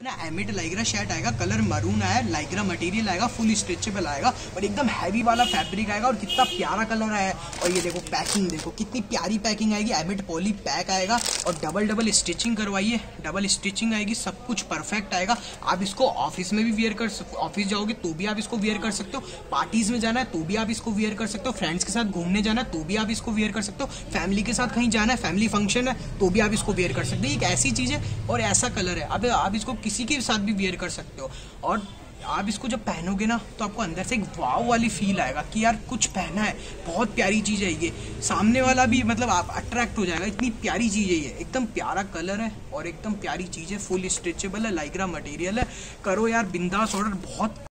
ना एमिट Lycra shirt आएगा कलर मरून आया लाइग्रा मटेरियल आएगा फुल स्ट्रेचेबल आएगा और एकदम हैवी वाला फैब्रिक आएगा, और कितना प्यारा कलर है। और ये देखो पैकिंग देखो कितनी प्यारी पैकिंग आएगी। एमिट पॉली पैक आएगा, और डबल डबल स्टिचिंग करवाइए। डबल स्टिचिंग आएगी, सब कुछ परफेक्ट आएगा। आप इसको ऑफ़िस में भी वेयर कर सकते ऑफ़िस जाओगे तो भी आप इसको वेयर कर सकते हो। पार्टीज़ में जाना है तो भी आप इसको वेयर कर सकते हो। फ्रेंड्स के साथ घूमने जाना है तो भी आप इसको वेयर कर सकते हो। फैमिली के साथ कहीं जाना है फैमिली फ़ंक्शन है तो भी आप इसको वेयर कर सकते हो। एक ऐसी चीज़ है, और ऐसा कलर है। अब आप इसको किसी के साथ भी वेयर कर सकते हो। और आप इसको जब पहनोगे ना तो आपको अंदर से एक वाव वाली फील आएगा कि यार कुछ पहना है, बहुत प्यारी चीज़ है ये। सामने वाला भी मतलब आप अट्रैक्ट हो जाएगा, इतनी प्यारी चीज़ है ये। एकदम प्यारा कलर है और एकदम प्यारी चीज़ है फुल स्ट्रेचेबल है लाइग्रा मटेरियल है। करो यार, बिंदास ऑर्डर बहुत